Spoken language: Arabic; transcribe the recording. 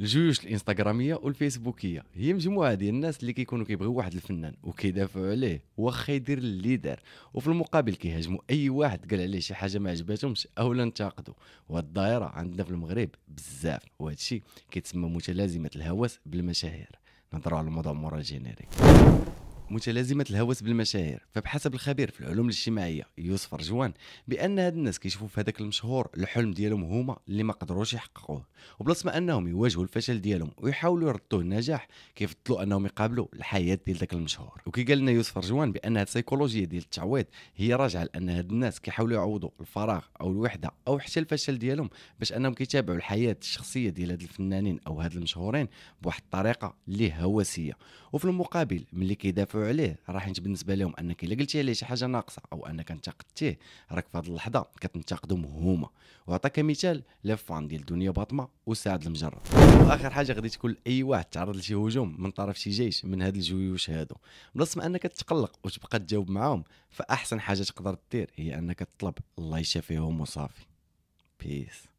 الجيوش الإنستغرامية والفيسبوكية هي مجموعة ديال الناس اللي كيكونوا كيبغيو واحد الفنان وكيدافعوا عليه واخا يدير اللي دار وفي المقابل كيهاجموا أي واحد قال عليه شي حاجة ما عجباتهمش اولا انتقدوا. وهاد الظاهره عندنا في المغرب بزاف وهذا الشيء كيتسمى متلازمة الهوس بالمشاهير. نهضروا على الموضوع مورا ال générique متلازمة الهوس بالمشاهير فبحسب الخبير في العلوم الاجتماعية يوسف رجوان بأن هاد الناس كيشوفوا في هذاك المشهور الحلم ديالهم هما اللي ما قدروش يحققوه. وبلاص ما أنهم يواجهوا الفشل ديالهم ويحاولوا يردوه النجاح كيفضلوا أنهم يقابلوا الحياة ديال ذاك المشهور. وكي قال لنا يوسف رجوان بأن هاد السيكولوجيا ديال التعويض هي راجعة لأن هاد الناس كيحاولوا يعوضوا الفراغ أو الوحدة أو حتى الفشل ديالهم باش أنهم كيتابعوا الحياة الشخصية ديال هاد الفنانين أو هاد المشهورين بواحد الطريقة اللي هوسية. وفي المقابل ملي كيدافعوا عليه. راح انت بالنسبة لهم أنك إلا قلتي عليه شي حاجة ناقصة أو أنك انتقدتيه راك في هذه اللحظة كتنتقدهم هما. وعطاك مثال لي fans ديال دنيا بطمة وسعد لمجرد وآخر حاجة غادي تكون أي واحد تعرض لشي هجوم من طرف شي جيش من هاد الجيوش هادو. بلاصة ما أنك تقلق وتبقى تجاوب معاهم فأحسن حاجة تقدر دير هي أنك تطلب الله يشافيهم وصافي. peace